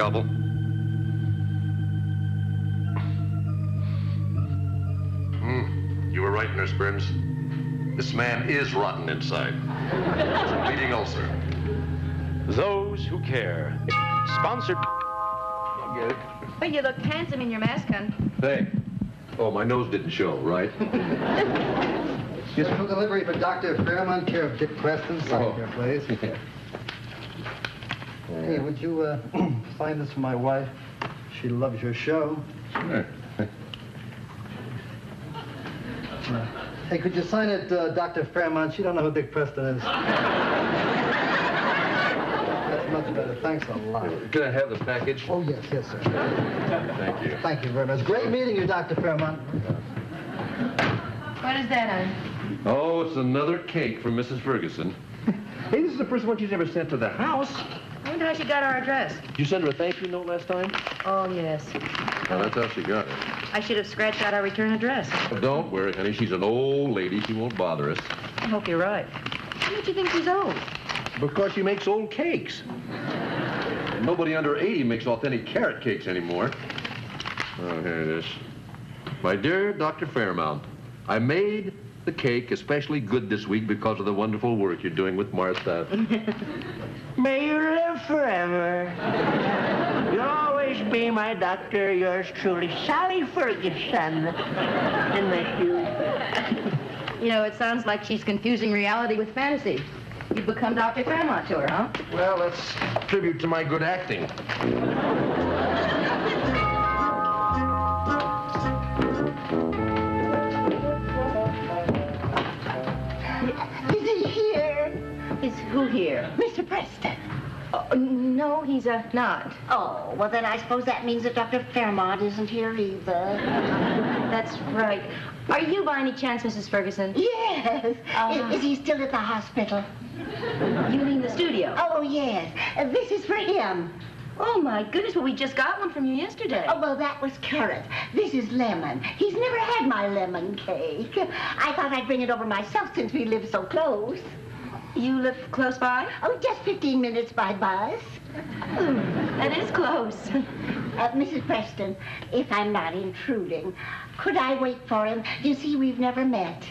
scalpel? Hmm. You were right, Nurse Burns. This man is rotten inside. It's a bleeding ulcer. Those who care. Sponsored. Get it? Well, you look handsome in your mask, hon. Hey. Oh, my nose didn't show, right? Special delivery for Dr. Fairmont, care of Dick Preston. Sign Oh. here, please. Hey, would you uh, sign this for my wife? She loves your show. Sure. Hey, could you sign it, uh, Dr. Fairmont? She don't know who Dick Preston is. That's much better. Thanks a lot. Can I have the package? Oh, yes, yes, sir. Thank you. Thank you very much. Great meeting you, Dr. Fairmont. What is that, hon? Oh, it's another cake from Mrs. Ferguson. Hey, this is the first one she's ever sent to the house. I wonder how she got our address. You sent her a thank you note last time? Oh, yes. Well, that's how she got it. I should have scratched out our return address. Don't worry, honey. She's an old lady. She won't bother us. I hope you're right. Why don't you think she's old? Because she makes old cakes. Nobody under 80 makes authentic carrot cakes anymore. Oh, here it is. My dear Dr. Fairmont, I made the cake especially good this week because of the wonderful work you're doing with Martha. May you live forever. You'll always be my doctor, yours truly, Sally Ferguson. Isn't that cute? You know, it sounds like she's confusing reality with fantasy. You've become Dr. Fairmont to her, huh? well, that's tribute to my good acting. Is who here? Mr. Preston. Oh, no, he's uh, not. Oh, well, then I suppose that means that Dr. Fairmont isn't here either. That's right. Are you by any chance Mrs. Ferguson? Yes. Uh-huh. Is, is he still at the hospital? You mean the studio? Oh, yes. Uh, this is for him. Oh, my goodness. Well, we just got one from you yesterday. Oh, well, that was carrot. This is lemon. He's never had my lemon cake. I thought I'd bring it over myself since we live so close. You live close by? Oh, just 15 minutes by bus. That is close. Uh, Mrs. Preston, if I'm not intruding, could I wait for him? You see, we've never met.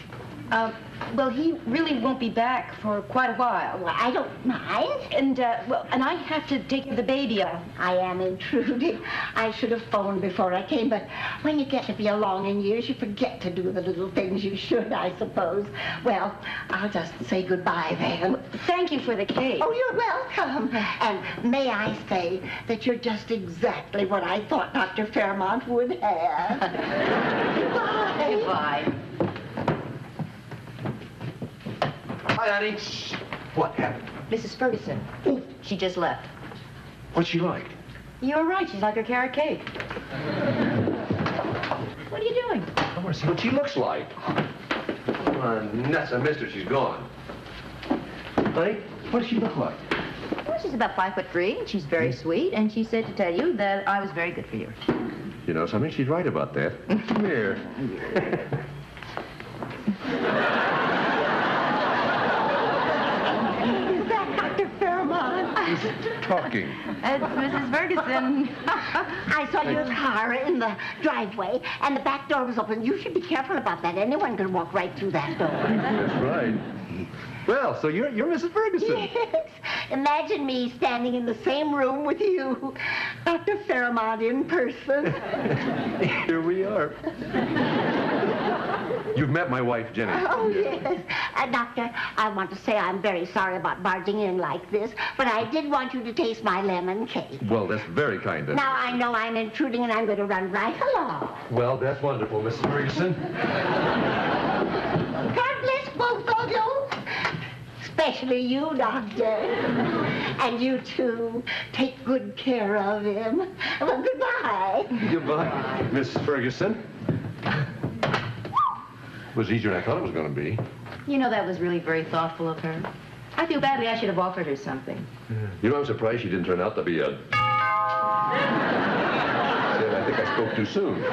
Um, well, he really won't be back for quite a while. Well, I don't mind. And, uh, well, and I have to take the baby out. I am intruding. I should have phoned before I came, but when you get to be along in years, you forget to do the little things you should, I suppose. Well, I'll just say goodbye then. Thank you for the cake. Oh, you're welcome. And may I say that you're just exactly what I thought Dr. Fairmont would have. Goodbye. Goodbye. Hi, honey. What happened? Mrs. Ferguson. Oh. She just left. What's she like? You're right. She's like her carrot cake. What are you doing? I want to see what she looks like. Come on, nuts. I missed her. She's gone. Honey, what does she look like? Well, she's about five foot three, and she's very hmm. sweet, and she said to tell you that I was very good for you. You know something? She's right about that. Come here. Is that Dr. Fairmont? Talking. It's Mrs. Ferguson. I saw your car in the driveway, and the back door was open. You should be careful about that. Anyone can walk right through that door. That's right. Well, so you're you're Mrs. Ferguson. Yes. Imagine me standing in the same room with you, Dr. Fairmont in person. Here we are. You've met my wife, Jenny. Oh, yes. Uh, doctor, I want to say I'm very sorry about barging in like this, but I did want you to taste my lemon cake. Well, that's very kind of you. Now I know I'm intruding and I'm going to run right along. Well, that's wonderful, Mrs. Ferguson. God bless both of you. Especially you, Doctor. And you, too. Take good care of him. Well, goodbye. Goodbye, Mrs. Ferguson. Was easier than I thought it was going to be. You know, that was really very thoughtful of her. I feel badly I should have offered her something. You know, I'm surprised she didn't turn out to be a... Said, I think I spoke too soon.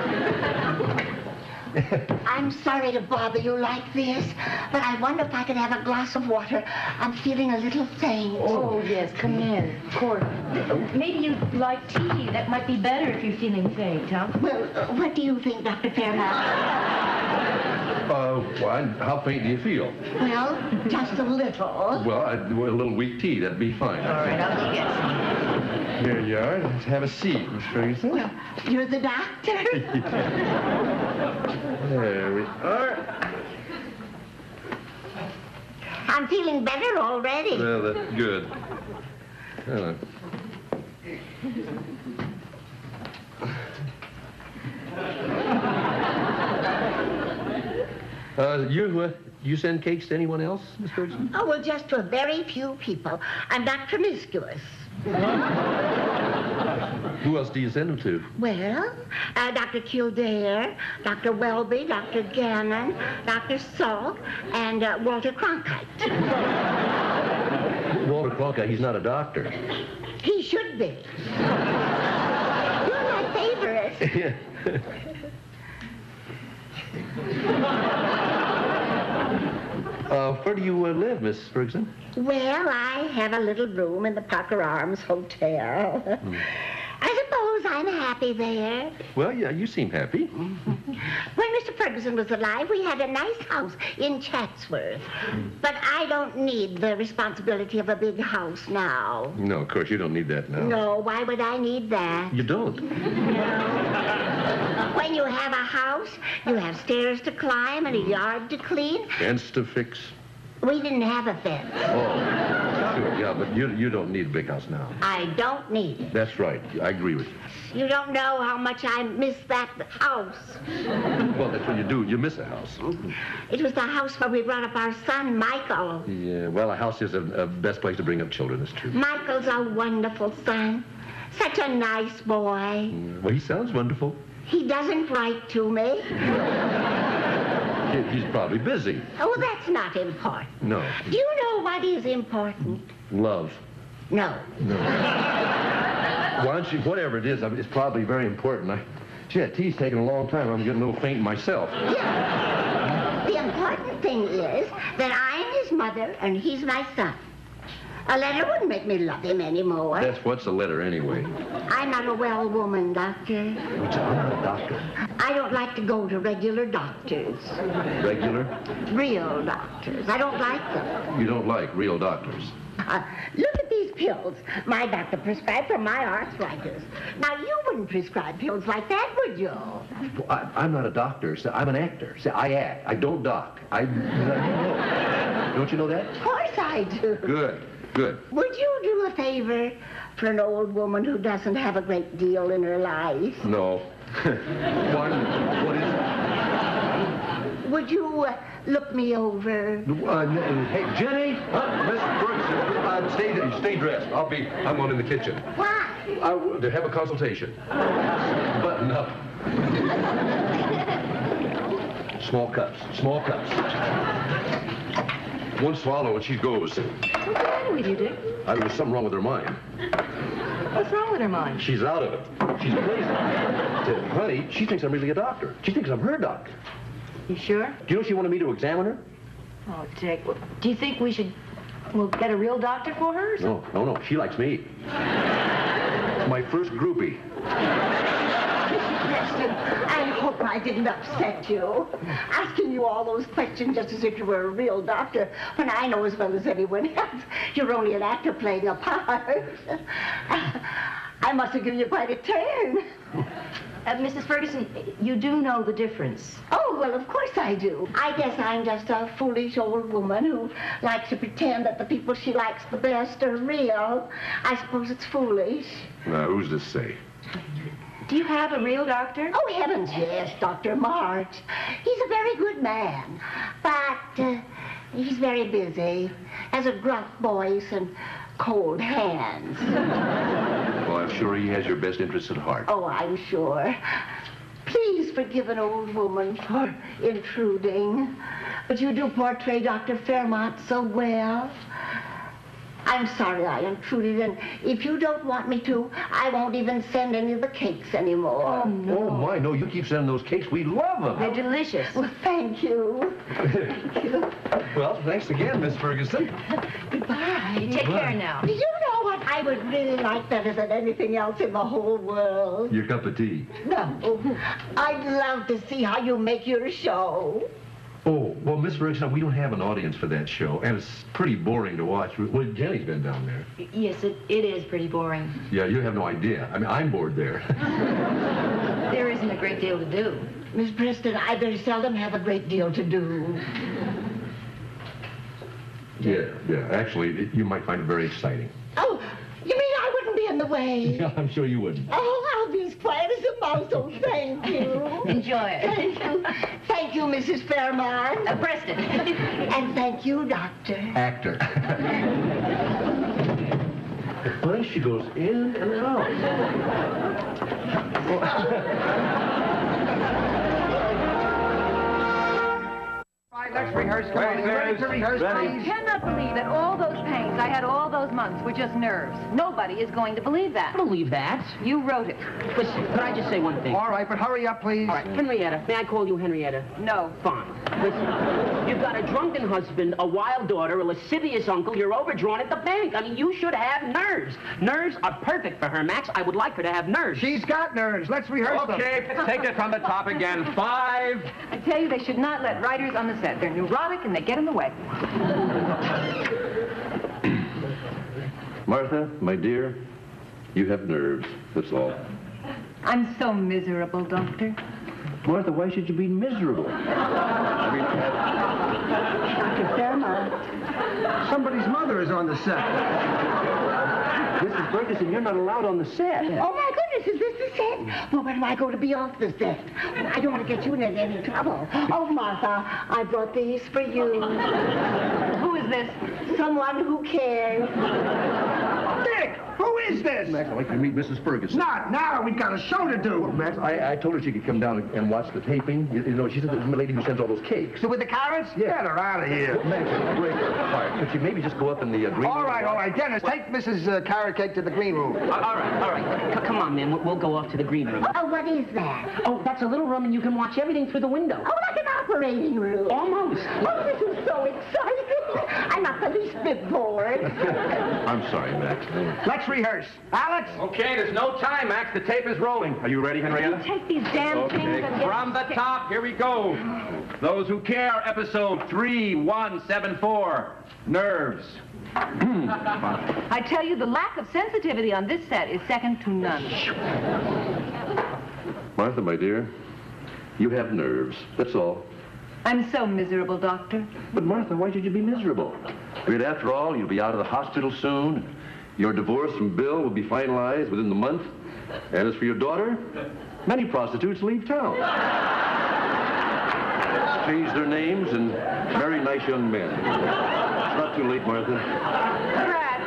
I'm sorry to bother you like this, but I wonder if I could have a glass of water. I'm feeling a little faint. Oh, yes, come in. Of course. Maybe you'd like tea. That might be better if you're feeling faint, huh? Well, uh, what do you think, Dr. Fairmont? Uh, why, how faint do you feel? Well, just a little. Well, I, well, a little weak tea, that'd be fine. All right, I'll go get some. Here you are. Let's have a seat, Miss Ferguson. Well, you're the doctor. There we are. I'm feeling better already. Well, that's good. Hello. Uh, you, uh, you send cakes to anyone else, Miss Ferguson? Oh, well, just to a very few people. I'm not promiscuous. Who else do you send them to? Well, uh, Dr. Kildare, Dr. Welby, Dr. Gannon, Dr. Salk, and uh, Walter Cronkite. Walter Cronkite, he's not a doctor. He should be. You're my favorite. uh, where do you uh, live, Miss Ferguson? Well, I have a little room in the Parker Arms Hotel. I suppose I'm happy there. Well, yeah, you seem happy. When Mr. Ferguson was alive, we had a nice house in Chatsworth. But I don't need the responsibility of a big house now. No, of course, you don't need that now. No, why would I need that? You don't. When you have a house, you have stairs to climb and a yard to clean. Fence to fix. We didn't have a fence. Oh, sure, yeah, but you, you don't need a big house now. I don't need it. That's right. I agree with you. You don't know how much I miss that house. Well, that's what you do. You miss a house. It was the house where we brought up our son, Michael. Yeah, well, a house is a, a best place to bring up children, that's true. Michael's a wonderful son. Such a nice boy. Mm, well, he sounds wonderful. He doesn't write to me. He's probably busy. Oh, that's not important. No. Do you know what is important? Love. No. Why don't you, whatever it is, I mean, it's probably very important. I, gee, that tea's taking a long time. I'm getting a little faint myself. Yeah. The important thing is that I'm his mother and he's my son. A letter wouldn't make me love him anymore. That's what's a letter anyway. I'm not a well woman, doctor. Not a doctor. I don't like to go to regular doctors. Regular? Real doctors. I don't like them. You don't like real doctors. Uh, look at these pills. My doctor prescribed for my arthritis. Now, you wouldn't prescribe pills like that, would you? Well, I, I'm not a doctor. See, I'm an actor. See, I act. I don't doc. I, I don't know. Don't you know that? Of course I do. Good. Good. Would you do a favor for an old woman who doesn't have a great deal in her life? No. What is it? Would you uh, look me over? Uh, hey, Jenny! Huh? Miss Ferguson, uh, stay, stay dressed. I'll be, I'm on in the kitchen. Why? I, to have a consultation. Button up. Small cups, small cups. One swallow and she goes. What's the matter with you, Dick? I Uh, there's something wrong with her mind. What's wrong with her mind? She's out of it. She's crazy. Honey, she thinks I'm really a doctor. She thinks I'm her doctor. You sure? Do you know she wanted me to examine her? Oh, Dick, well, do you think we should, well, get a real doctor for her? No, no, no. She likes me. My first groupie. Preston, I I didn't upset you. Asking you all those questions just as if you were a real doctor, when I know as well as anyone else you're only an actor playing a part. I must have given you quite a turn. Uh, Mrs. Ferguson, you do know the difference. Oh, well, of course I do. I guess I'm just a foolish old woman who likes to pretend that the people she likes the best are real. I suppose it's foolish. Now, who's to say? Do you have a real doctor? Oh, heavens, yes, Dr. March. He's a very good man, but uh, he's very busy, has a gruff voice and cold hands. Well, I'm sure he has your best interests at heart. Oh, I'm sure. Please forgive an old woman for intruding, but you do portray Dr. Fairmont so well. I'm sorry I intruded, and if you don't want me to, I won't even send any of the cakes anymore. Oh, no. Oh, my, no, you keep sending those cakes. We love them. They're delicious. Well, thank you. Thank you. Well, thanks again, Miss Ferguson. Goodbye. Take care now. Do you know what I would really like better than anything else in the whole world? Your cup of tea. No. I'd love to see how you make your show. Oh, well, Miss Ferguson, we don't have an audience for that show, and it's pretty boring to watch. Well, Jenny's been down there. Yes, it, it is pretty boring. Yeah, you have no idea. I mean, I'm bored there. There isn't a great deal to do. Miss Preston, I very seldom have a great deal to do. yeah, yeah. Actually, it- you might find it very exciting. Oh, you mean I wouldn't be in the way? Yeah, I'm sure you wouldn't. Oh, I'll be as quiet as a mouse, oh, thank you. Enjoy it. Thank you. Thank you, Mrs. Fairmont. Uh, Preston. And thank you, Doctor. Actor. Well, she goes in and out. Right, let's rehearse. Come on, you ready to rehearse, I please? cannot believe that all those pains I had all those months were just nerves. Nobody is going to believe that. believe that. You wrote it. Listen, could I just say one thing? All right, but hurry up, please. All right, Henrietta. May I call you Henrietta? No. Fine. Listen, you've got a drunken husband, a wild daughter, a lascivious uncle. You're overdrawn at the bank. I mean, you should have nerves. Nerves are perfect for her, Max. I would like her to have nerves. She's got nerves. Let's rehearse them. Okay, take it from the top again. Five. I tell you, they should not let writers on the set. They're neurotic and they get in the way. Martha, my dear, you have nerves. That's all. I'm so miserable, Doctor. Martha, why should you be miserable? I mean, uh, Dr. Fairmont. Uh, somebody's mother is on the set. Mrs. Ferguson, you're not allowed on the set. Oh, my goodness, is this the set? Well, when am I going to be off the set? I don't want to get you into any trouble. Oh, Martha, I brought these for you. Who is this? Someone who cares. Dick, who is this? Max, I'd like to meet Mrs. Ferguson. Not now. We've got a show to do. Max, I, I told her she could come down and, and watch the taping. You, you know, she's the lady who sends all those cakes. So with the carrots? Yeah. Get her out of here. Max, break her heart. Could you maybe just go up in the uh, green All room right, and all watch- right. Dennis, take Mrs. Uh, Carrot Cake to the green room. Uh, all right, all right. C- come on, man. We'll, we'll go off to the green room. Oh, what is that? Oh, that's a little room, and you can watch everything through the window. Oh, like an operating room. Almost. Oh, this is so exciting. I'm not the least bit bored. I'm sorry, Max. Let's rehearse. Alex? Okay, there's no time, Max. The tape is rolling. Are you ready, Henrietta? Take these damn things and get... From the top, here we go. Those Who Care, episode 3174. Nerves. Hmm. I tell you, the lack of sensitivity on this set is second to none. Martha, my dear, you have nerves. That's all. I'm so miserable, Doctor. But Martha, why should you be miserable? I mean, after all, you'll be out of the hospital soon. Your divorce from Bill will be finalized within the month. And as for your daughter, many prostitutes leave town. Change their names and marry nice young men. It's not too late, Martha. Brad,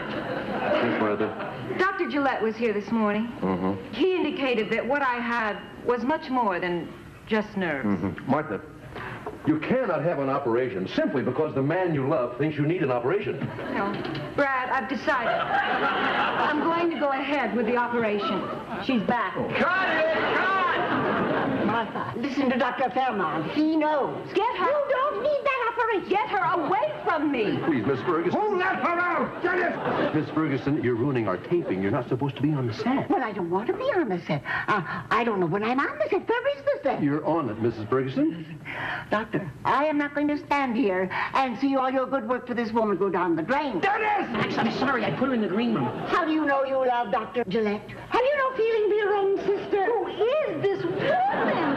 Yes, Martha. Dr. Gillette was here this morning. Mm-hmm. He indicated that what I had was much more than just nerves. Mm-hmm. Martha, you cannot have an operation simply because the man you love thinks you need an operation. No. Brad, I've decided. I'm going to go ahead with the operation. She's back. Oh. Cut it! Cut! Martha, listen to Dr. Fairmont. He knows. Get her. You don't need that operation. Get her away from me. Please, Miss Ferguson. Who let her out? Dennis! Miss Ferguson, you're ruining our taping. You're not supposed to be on the set. Well, I don't want to be on the set. Uh, I don't know when I'm on the set. Where is the set? You're on it, Mrs. Ferguson. Doctor, I am not going to stand here and see all your good work for this woman go down the drain. Dennis! Max, I'm sorry. I put her in the green room. How do you know you love Dr. Gillette? Have you no feeling for your own sister? Who is this woman?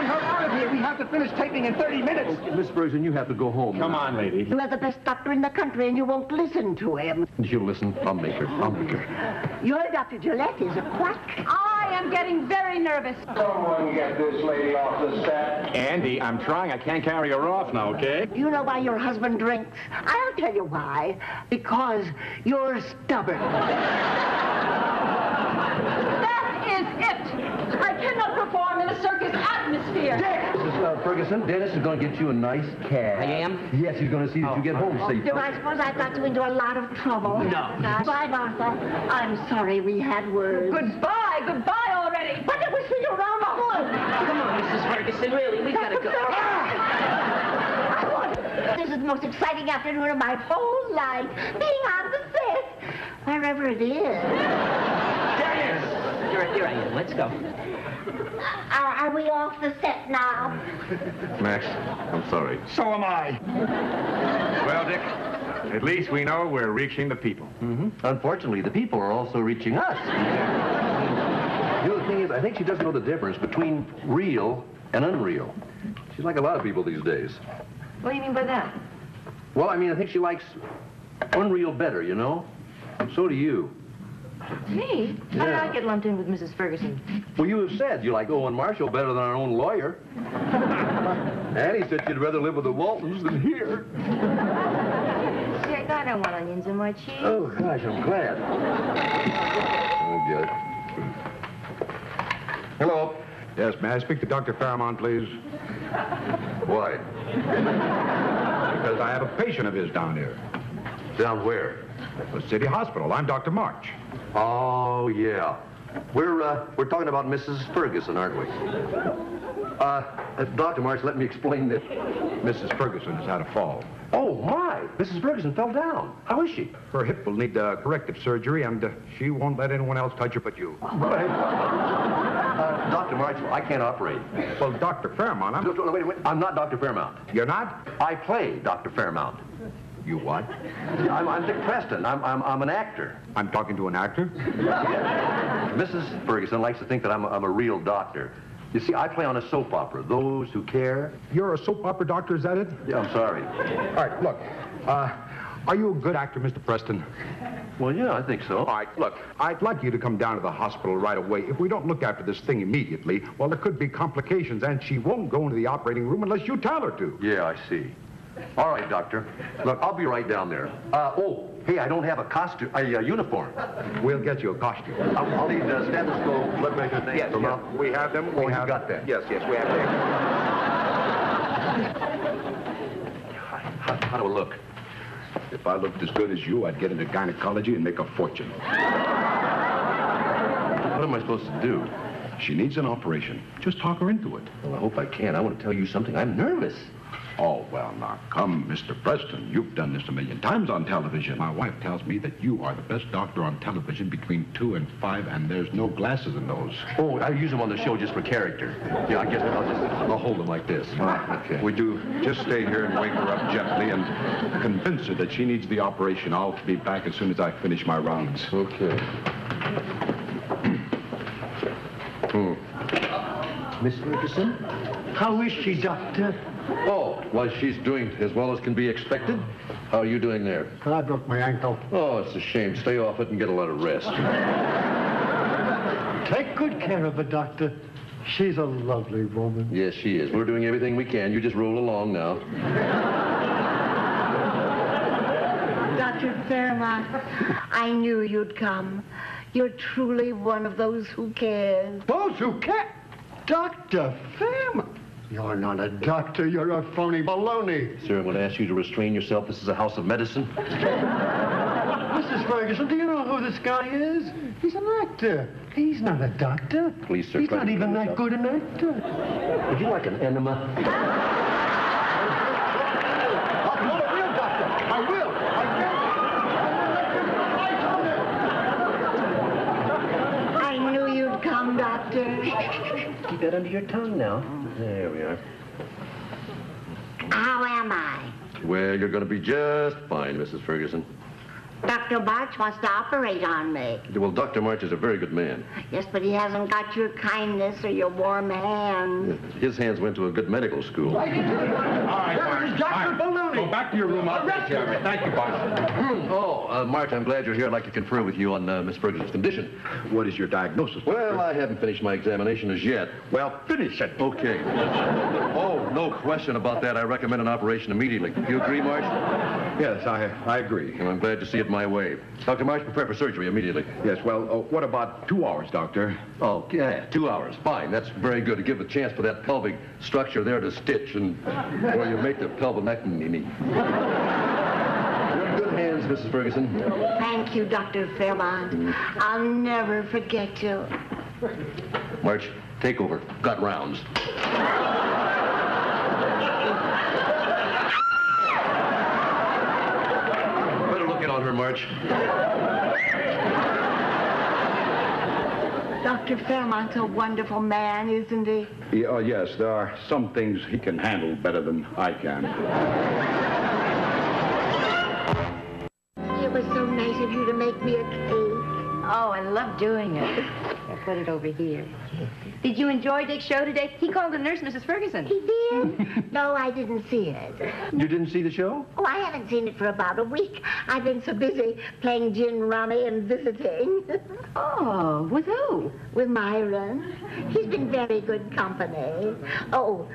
Get her out of here. We have to finish taping in 30 minutes. Oh, Miss Ferguson, you have to go home. Come on, lady. You are the best doctor in the country, and you won't listen to him. She'll listen. I'll make her. I'll make her. Your Dr. Gillette is a quack. I am getting very nervous. Someone get this lady off the set. Andy, I'm trying. I can't carry her off now, okay? Do you know why your husband drinks? I'll tell you why. Because you're stubborn. That is it. I cannot perform in a circus atmosphere. Mrs. Uh, Ferguson, Dennis is going to get you a nice cab. I am? Yes, he's going to see that you get home safe. Do I suppose I got you into a lot of trouble? No. Bye, Martha. I'm sorry we had words. Goodbye, goodbye already. But it was for your own good. Come on, Mrs. Ferguson, really, we've got to go. This is the most exciting afternoon of my whole life. Being on the set, wherever it is. Here, here I am. Let's go. Are, are we off the set now? Max, I'm sorry. So am I. Well, Dick, at least we know we're reaching the people. Mm-hmm. Unfortunately, the people are also reaching us. the other thing is, I think she doesn't know the difference between real and unreal. She's like a lot of people these days. What do you mean by that? Well, I mean, I think she likes unreal better, you know? So do you. Me? How did Yeah. I get lumped in with Mrs. Ferguson? Well, you have said you like Owen Marshall better than our own lawyer. Annie said you'd rather live with the Waltons than here. Dick, I don't want onions in my cheese. Oh, gosh, I'm glad. Oh, good. Hello. Yes, may I speak to Dr. Fairmont, please? Why? Because I have a patient of his down here. Down where? The city hospital. I'm Dr. March. Oh, yeah. We're, uh, we're talking about Mrs. Ferguson, aren't we? Uh, uh, Dr. March, let me explain this. Mrs. Ferguson has had a fall. Oh, my. Mrs. Ferguson fell down. How is she? Her hip will need uh, corrective surgery, and uh, she won't let anyone else touch her but you. Uh, Dr. March, I can't operate. Well, Dr. Fairmont, I'm... No, no, wait, wait. I'm not Dr. Fairmont. You're not? I play Dr. Fairmont. You what? I'm, I'm Dick Preston. I'm, I'm, I'm an actor. I'm talking to an actor? Mrs. Ferguson likes to think that I'm a, I'm a real doctor. You see, I play on a soap opera, Those Who Care. You're a soap opera doctor, is that it? Yeah, I'm sorry. All right, look. Uh, are you a good actor, Mr. Preston? Well, yeah, I think so. All right, look, I'd like you to come down to the hospital right away. If we don't look after this thing immediately, well, there could be complications, and she won't go into the operating room unless you tell her to. Yeah, I see. All right, doctor. Look, I'll be right down there. Uh, oh, hey, I don't have a costume, a uh, uniform. We'll get you a costume. I'll, I'll need a stethoscope, blood pressure thing. Yes, yes, we have them. Oh, we you have got that? Yes, yes, we have them. How, how do I look? If I looked as good as you, I'd get into gynecology and make a fortune. What am I supposed to do? She needs an operation. Just talk her into it. Well, I hope I can. I want to tell you something. I'm nervous. Oh, well, now, come, Mr. Preston. You've done this a million times on television. My wife tells me that you are the best doctor on television between two and five, and there's no glasses in those. Oh, I use them on the show just for character. Yeah, I guess I'll just I'll hold them like this. Okay. Would you just stay here and wake her up gently and convince her that she needs the operation? I'll be back as soon as I finish my rounds. Okay. Hmm. Miss Ferguson? How is she, Doctor? Oh, well, she's doing as well as can be expected. How are you doing there? I broke my ankle. Oh, it's a shame. Stay off it and get a lot of rest. Take good care of her, Doctor. She's a lovely woman. Yes, she is. We're doing everything we can. You just roll along now. Dr. Fairmont, I knew you'd come. You're truly one of those who cares. Those who can't. Dr. Fairmont. You're not a doctor. You're a phony baloney. Sir, I'm going to ask you to restrain yourself. This is a house of medicine. Mrs. Ferguson, do you know who this guy is? He's an actor. He's not a doctor. Please, sir, He's not even that good an actor. Would you like an enema? I'm not a real doctor. I will. I I knew you'd come, Doctor. Keep that under your tongue now. There we are. Ah, How am I? Well, you're going to be just fine, Mrs. Ferguson. Dr. March wants to operate on me. Well, Dr. March is a very good man. Yes, but he hasn't got your kindness or your warm hands. His hands went to a good medical school. There's Dr. Baloney. Baloney. Go back to your room. I'll take care of it. Thank you, Bob. Oh, uh, March, I'm glad you're here. I'd like to confer with you on uh, Miss Ferguson's condition. What is your diagnosis? Well, I haven't finished my examination as yet. Well, finish it. Okay. Oh, no question about that. I recommend an operation immediately. You agree, March? Yes, I, I agree. And I'm glad to see it my way. Dr. March, prepare for surgery immediately. Yes, well, uh, what about two hours, Doctor? Oh, yeah, two hours. Fine. That's very good to give a chance for that pelvic structure there to stitch and where you make the pelvinectomy. You're in good hands, Mrs. Ferguson. Thank you, Dr. Fairmont. Mm. I'll never forget you. March, take over. Got rounds. Better look in on her, March. Dr. Fairmont's a wonderful man, isn't he? Yeah, oh, yes, there are some things he can handle better than I can. It was so nice of you to make me a cake. Oh, I love doing it. I'll put it over here. Did you enjoy Dick's show today? He called the nurse, Mrs. Ferguson. He did? no, I didn't see it. You didn't see the show? Oh, I haven't seen it for about a week. I've been so busy playing gin rummy and visiting. Oh, with who? With Myron. He's been very good company. Oh,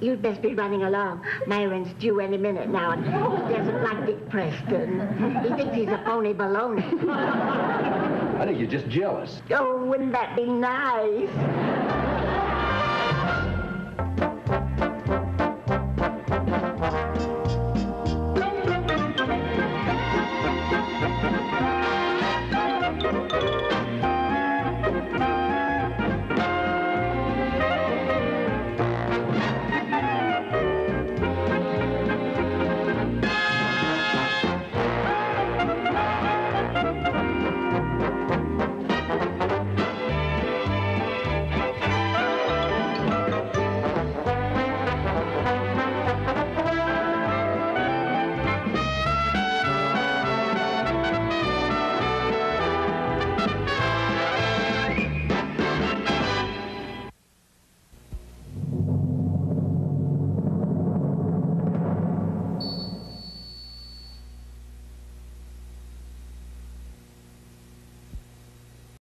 you'd best be running along. Myron's due any minute now, and he doesn't like Dick Preston. He thinks he's a phony baloney. I think you're just jealous. Oh, wouldn't that be nice?